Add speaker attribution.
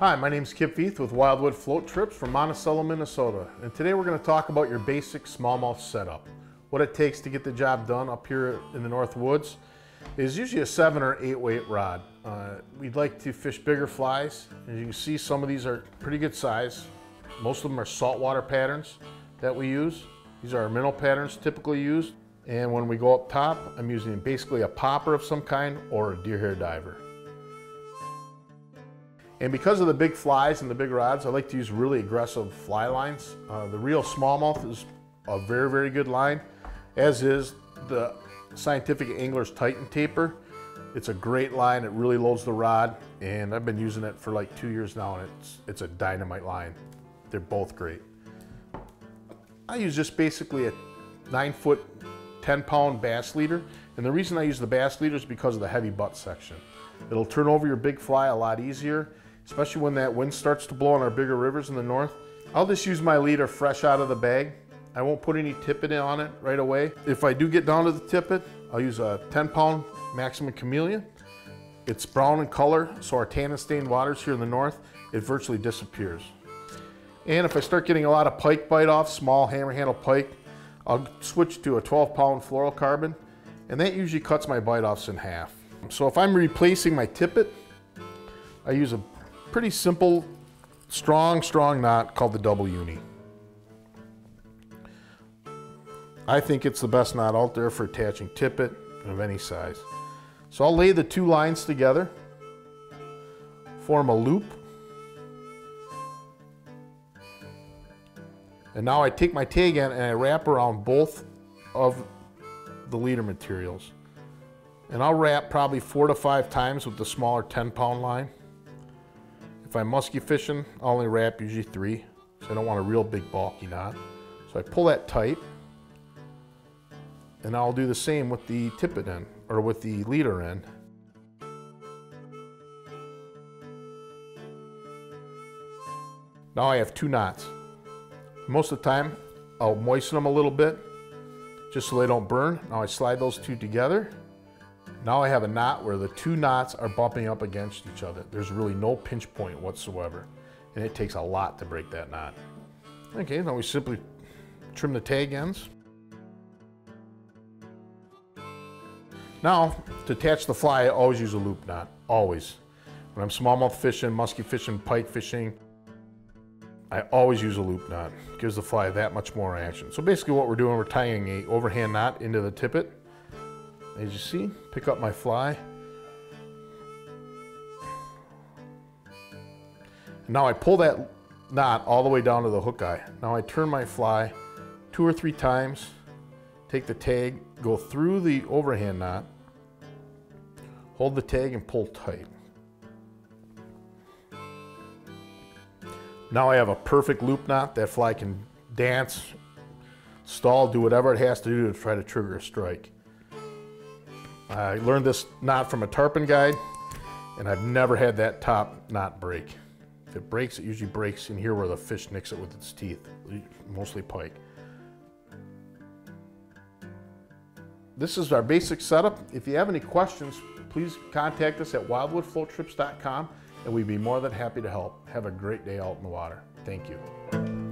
Speaker 1: Hi, my name is Kip Vieth with Wildwood Float Trips from Monticello, Minnesota. And today we're going to talk about your basic smallmouth setup. What it takes to get the job done up here in the North Woods is usually a seven or eight weight rod. Uh, we'd like to fish bigger flies. As you can see, some of these are pretty good size. Most of them are saltwater patterns that we use. These are our minnow patterns typically used. And when we go up top, I'm using basically a popper of some kind or a deer hair diver. And because of the big flies and the big rods, I like to use really aggressive fly lines. Uh, the Rio smallmouth is a very, very good line, as is the Scientific Angler's Titan Taper. It's a great line, it really loads the rod, and I've been using it for like two years now, and it's, it's a dynamite line. They're both great. I use just basically a nine foot, 10 pound bass leader, and the reason I use the bass leader is because of the heavy butt section. It'll turn over your big fly a lot easier, especially when that wind starts to blow on our bigger rivers in the north. I'll just use my leader fresh out of the bag. I won't put any tippet on it right away. If I do get down to the tippet, I'll use a 10 pound Maxima Chameleon. It's brown in color, so our tannin stained waters here in the north, it virtually disappears. And if I start getting a lot of pike bite off, small hammer handle pike, I'll switch to a 12 pound fluorocarbon, and that usually cuts my bite offs in half. So if I'm replacing my tippet, I use a pretty simple, strong, strong knot called the double uni. I think it's the best knot out there for attaching tippet of any size. So I'll lay the two lines together, form a loop, and now I take my tag end and I wrap around both of the leader materials. And I'll wrap probably four to five times with the smaller 10 pound line. If I'm musky fishing, I'll only wrap usually three, so I don't want a real big bulky knot. So I pull that tight, and I'll do the same with the tippet end, or with the leader end. Now I have two knots. Most of the time, I'll moisten them a little bit, just so they don't burn. Now I slide those two together, now I have a knot where the two knots are bumping up against each other. There's really no pinch point whatsoever. And it takes a lot to break that knot. Okay, now we simply trim the tag ends. Now, to attach the fly, I always use a loop knot, always. When I'm smallmouth fishing, musky fishing, pike fishing, I always use a loop knot. It gives the fly that much more action. So basically what we're doing, we're tying a overhand knot into the tippet as you see, pick up my fly. Now I pull that knot all the way down to the hook eye. Now I turn my fly two or three times, take the tag, go through the overhand knot, hold the tag and pull tight. Now I have a perfect loop knot. That fly can dance, stall, do whatever it has to do to try to trigger a strike. I learned this knot from a tarpon guide, and I've never had that top knot break. If it breaks, it usually breaks in here where the fish nicks it with its teeth, mostly pike. This is our basic setup. If you have any questions, please contact us at wildwoodfloattrips.com and we'd be more than happy to help. Have a great day out in the water. Thank you.